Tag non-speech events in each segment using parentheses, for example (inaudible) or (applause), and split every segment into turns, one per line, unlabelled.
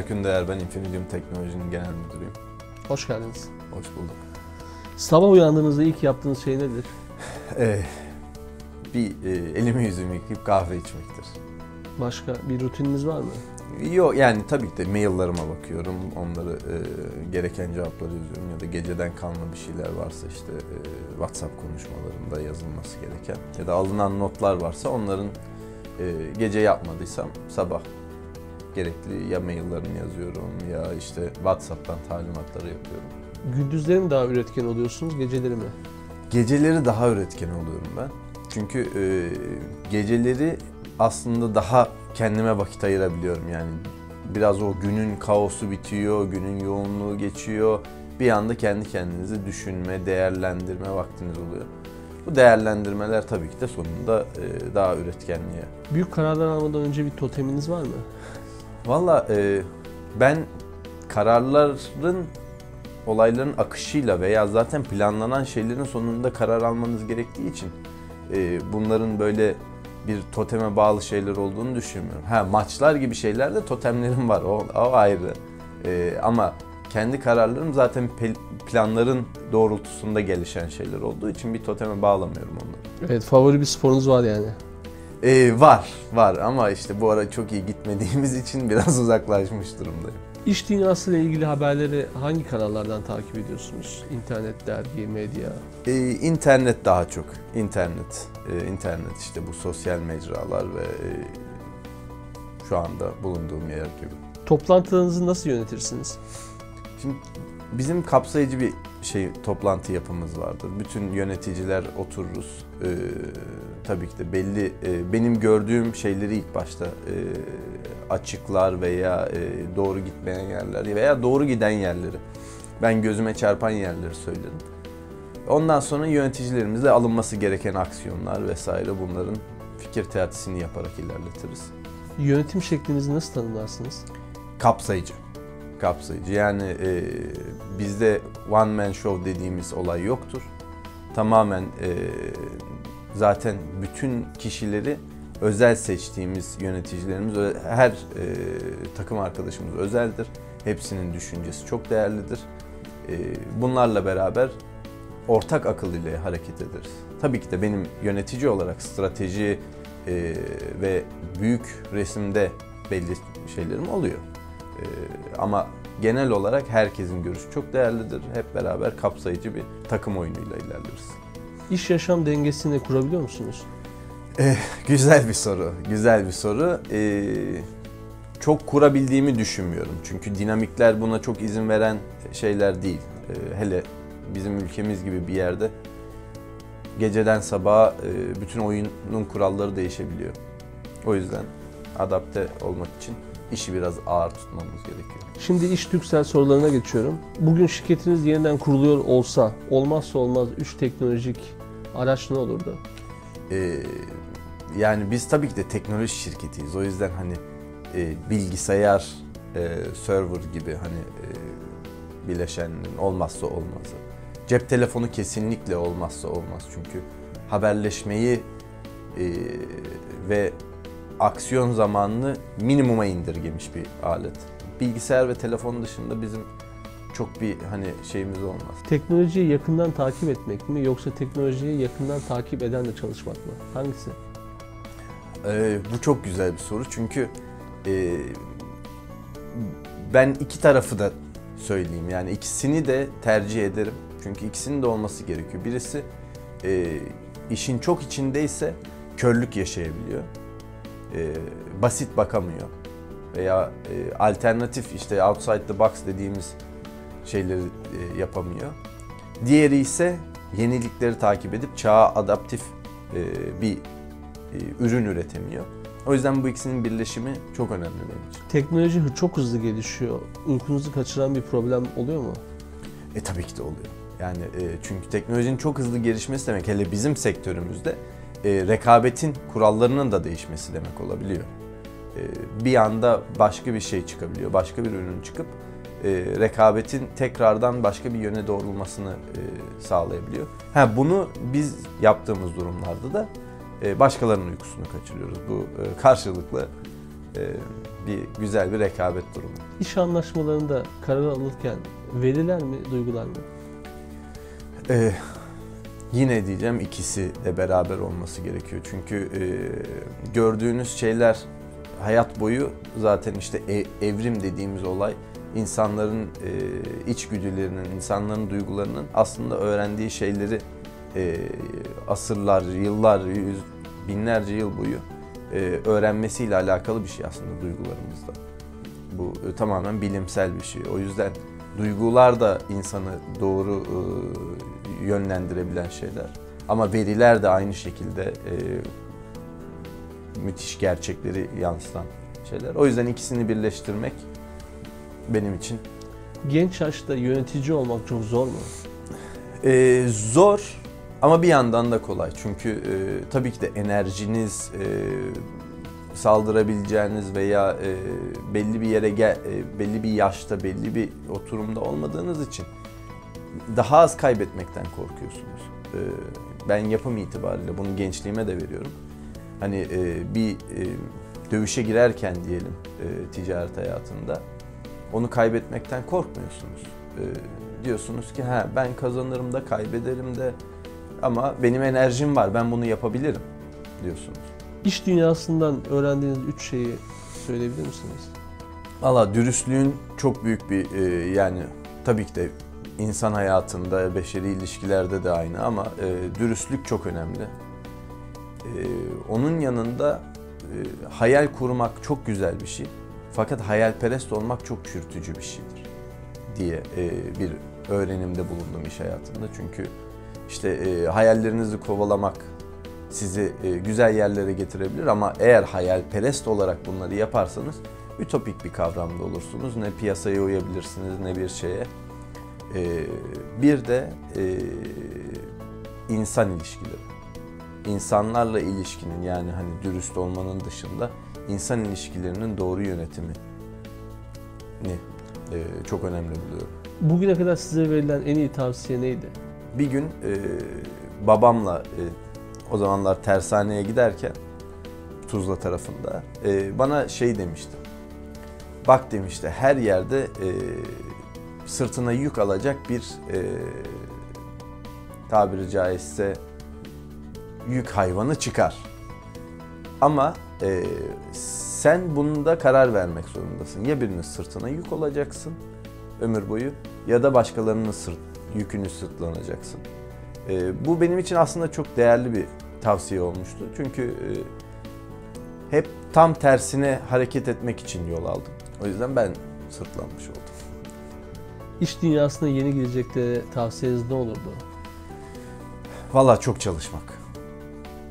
Erkün Değer ben Infinidium Teknoloji'nin genel müdürüyüm.
Hoş geldiniz.
Hoş bulduk.
Sabah uyandığınızda ilk yaptığınız şey nedir?
Ee, bir e, elimi yüzümü yıkayıp kahve içmektir.
Başka bir rutininiz var mı?
Yok yani tabii ki de maillerıma bakıyorum. Onları e, gereken cevapları yazıyorum ya da geceden kalma bir şeyler varsa işte e, WhatsApp konuşmalarında yazılması gereken ya da alınan notlar varsa onların e, gece yapmadıysam sabah gerekli ya maillerimi yazıyorum ya işte WhatsApp'tan talimatları yapıyorum.
Gündüzleri mi daha üretken oluyorsunuz, geceleri mi?
Geceleri daha üretken oluyorum ben. Çünkü e, geceleri aslında daha kendime vakit ayırabiliyorum yani. Biraz o günün kaosu bitiyor, günün yoğunluğu geçiyor. Bir anda kendi kendinizi düşünme, değerlendirme vaktiniz oluyor. Bu değerlendirmeler tabii ki de sonunda e, daha üretkenliğe.
Büyük kararlar almadan önce bir toteminiz var mı?
Valla e, ben kararların olayların akışıyla veya zaten planlanan şeylerin sonunda karar almanız gerektiği için e, bunların böyle bir toteme bağlı şeyler olduğunu düşünmüyorum. Ha maçlar gibi şeylerde totemlerim var o, o ayrı. E, ama kendi kararlarım zaten planların doğrultusunda gelişen şeyler olduğu için bir toteme bağlamıyorum onları.
Evet, favori bir sporunuz var yani.
E, var, var ama işte bu ara çok iyi gitmediğimiz (laughs) için biraz uzaklaşmış durumdayım.
İş dünyası ile ilgili haberleri hangi kanallardan takip ediyorsunuz? İnternet, dergi, medya.
Ee, internet daha çok. İnternet. Ee, internet işte bu sosyal mecralar ve e, şu anda bulunduğum yer gibi.
Toplantılarınızı nasıl yönetirsiniz?
Şimdi bizim kapsayıcı bir şey toplantı yapımız vardır. Bütün yöneticiler otururuz. Ee, tabii ki de belli e, benim gördüğüm şeyleri ilk başta e, açıklar veya e, doğru gitmeyen yerler veya doğru giden yerleri ben gözüme çarpan yerleri söylerim. Ondan sonra yöneticilerimizle alınması gereken aksiyonlar vesaire bunların fikir teatisini yaparak ilerletiriz.
Yönetim şeklinizi nasıl tanımlarsınız?
Kapsayıcı. Kapsayıcı. Yani e, bizde one man show dediğimiz olay yoktur. Tamamen e, zaten bütün kişileri özel seçtiğimiz yöneticilerimiz her e, takım arkadaşımız özeldir. Hepsinin düşüncesi çok değerlidir. E, bunlarla beraber ortak akıl ile hareket ederiz. Tabii ki de benim yönetici olarak strateji e, ve büyük resimde belli şeylerim oluyor. E, ama genel olarak herkesin görüşü çok değerlidir. Hep beraber kapsayıcı bir takım oyunuyla ilerleriz.
İş yaşam dengesini kurabiliyor musunuz?
Eh, güzel bir soru, güzel bir soru. Ee, çok kurabildiğimi düşünmüyorum. Çünkü dinamikler buna çok izin veren şeyler değil. Ee, hele bizim ülkemiz gibi bir yerde geceden sabaha e, bütün oyunun kuralları değişebiliyor. O yüzden adapte olmak için işi biraz ağır tutmamız gerekiyor.
Şimdi iş Türksel sorularına geçiyorum. Bugün şirketiniz yeniden kuruluyor olsa olmazsa olmaz 3 teknolojik araç ne olurdu?
Ee, yani biz tabii ki de teknoloji şirketiyiz. O yüzden hani e, bilgisayar, e, server gibi hani e, bileşenin olmazsa olmazı. Cep telefonu kesinlikle olmazsa olmaz çünkü haberleşmeyi e, ve aksiyon zamanını minimuma indirgemiş bir alet. Bilgisayar ve telefon dışında bizim çok bir hani şeyimiz olmaz.
Teknolojiyi yakından takip etmek mi yoksa teknolojiyi yakından takip edenle çalışmak mı? Hangisi?
Ee, bu çok güzel bir soru çünkü e, ben iki tarafı da söyleyeyim yani ikisini de tercih ederim çünkü ikisinin de olması gerekiyor. Birisi e, işin çok içindeyse körlük yaşayabiliyor, E, basit bakamıyor veya e, alternatif işte outside the box dediğimiz şeyleri e, yapamıyor. Diğeri ise yenilikleri takip edip çağa adaptif e, bir e, ürün üretemiyor. O yüzden bu ikisinin birleşimi çok önemli benim için.
Teknoloji çok hızlı gelişiyor. Uykunuzu kaçıran bir problem oluyor mu?
E tabii ki de oluyor. Yani e, çünkü teknolojinin çok hızlı gelişmesi demek hele bizim sektörümüzde e, rekabetin kurallarının da değişmesi demek olabiliyor. E, bir anda başka bir şey çıkabiliyor, başka bir ürün çıkıp e, rekabetin tekrardan başka bir yöne doğrulmasını e, sağlayabiliyor. Ha bunu biz yaptığımız durumlarda da e, başkalarının uykusunu kaçırıyoruz. Bu e, karşılıklı e, bir güzel bir rekabet durumu.
İş anlaşmalarında karar alırken veriler mi, duygular mı?
Ee, yine diyeceğim ikisi de beraber olması gerekiyor. Çünkü e, gördüğünüz şeyler hayat boyu zaten işte e- evrim dediğimiz olay insanların e, içgüdülerinin, insanların duygularının aslında öğrendiği şeyleri e, asırlar, yıllar, yüz, binlerce yıl boyu e, öğrenmesiyle alakalı bir şey aslında duygularımızda. Bu e, tamamen bilimsel bir şey. O yüzden duygular da insanı doğru e, yönlendirebilen şeyler. Ama veriler de aynı şekilde e, müthiş gerçekleri yansıtan şeyler. O yüzden ikisini birleştirmek benim için
Genç yaşta yönetici olmak çok zor mu?
e, zor ama bir yandan da kolay. Çünkü e, tabii ki de enerjiniz, e, saldırabileceğiniz veya e, belli bir yere gel, e, belli bir yaşta, belli bir oturumda olmadığınız için daha az kaybetmekten korkuyorsunuz. E, ben yapım itibariyle bunu gençliğime de veriyorum. Hani e, bir e, dövüşe girerken diyelim e, ticaret hayatında onu kaybetmekten korkmuyorsunuz. E, diyorsunuz ki ha ben kazanırım da kaybederim de ama benim enerjim var ben bunu yapabilirim diyorsunuz.
İş dünyasından öğrendiğiniz üç şeyi söyleyebilir misiniz?
Valla dürüstlüğün çok büyük bir e, yani tabii ki de insan hayatında, beşeri ilişkilerde de aynı ama e, dürüstlük çok önemli. E, onun yanında e, hayal kurmak çok güzel bir şey. Fakat hayalperest olmak çok çürütücü bir şeydir diye e, bir öğrenimde bulundum iş hayatında. Çünkü işte e, hayallerinizi kovalamak sizi e, güzel yerlere getirebilir ama eğer hayalperest olarak bunları yaparsanız ütopik bir kavramda olursunuz. Ne piyasaya uyabilirsiniz ne bir şeye. E, bir de e, insan ilişkileri. İnsanlarla ilişkinin yani hani dürüst olmanın dışında insan ilişkilerinin doğru yönetimi ni e, çok önemli buluyorum.
Bugüne kadar size verilen en iyi tavsiye neydi?
Bir gün e, babamla e, o zamanlar tersaneye giderken Tuzla tarafında e, bana şey demişti. Bak demişti her yerde e, sırtına yük alacak bir e, tabiri caizse yük hayvanı çıkar. Ama e, sen bunda karar vermek zorundasın. Ya birinin sırtına yük olacaksın ömür boyu ya da başkalarının sırt, yükünü sırtlanacaksın. E, bu benim için aslında çok değerli bir tavsiye olmuştu. Çünkü e, hep tam tersine hareket etmek için yol aldım. O yüzden ben sırtlanmış oldum.
İş dünyasına yeni gireceklere tavsiyeniz ne olurdu?
Valla çok çalışmak.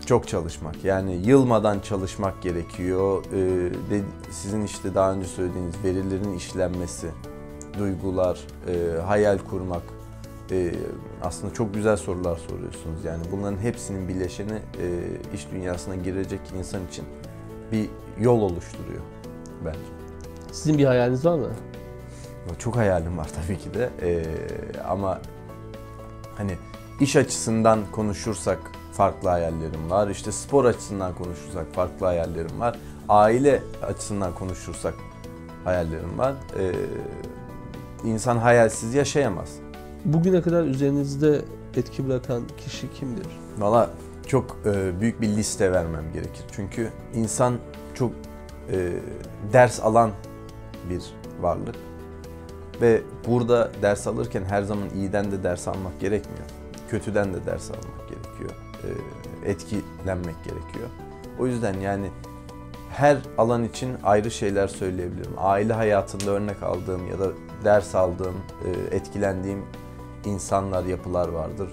Çok çalışmak. Yani yılmadan çalışmak gerekiyor. Ee, de, sizin işte daha önce söylediğiniz verilerin işlenmesi, duygular, e, hayal kurmak. E, aslında çok güzel sorular soruyorsunuz. Yani bunların hepsinin birleşeni e, iş dünyasına girecek insan için bir yol oluşturuyor bence.
Sizin bir hayaliniz var mı?
Çok hayalim var tabii ki de Ee, ama hani iş açısından konuşursak farklı hayallerim var. İşte spor açısından konuşursak farklı hayallerim var. Aile açısından konuşursak hayallerim var. Ee, insan hayalsiz yaşayamaz.
Bugüne kadar üzerinizde etki bırakan kişi kimdir?
Valla çok e, büyük bir liste vermem gerekir. Çünkü insan çok e, ders alan bir varlık. Ve burada ders alırken her zaman iyiden de ders almak gerekmiyor. Kötüden de ders almak gerekiyor. E, etkilenmek gerekiyor. O yüzden yani her alan için ayrı şeyler söyleyebilirim. Aile hayatında örnek aldığım ya da ders aldığım, e, etkilendiğim insanlar, yapılar vardır.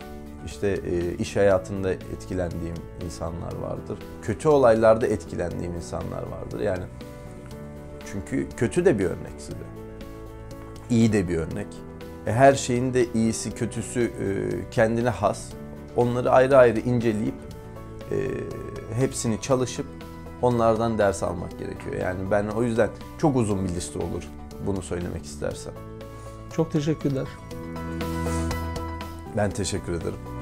İşte e, iş hayatında etkilendiğim insanlar vardır. Kötü olaylarda etkilendiğim insanlar vardır. Yani çünkü kötü de bir örnek size. İyi de bir örnek. E, her şeyin de iyisi, kötüsü e, kendine has. Onları ayrı ayrı inceleyip e, hepsini çalışıp onlardan ders almak gerekiyor. Yani ben o yüzden çok uzun bir liste olur bunu söylemek istersem.
Çok teşekkürler.
Ben teşekkür ederim.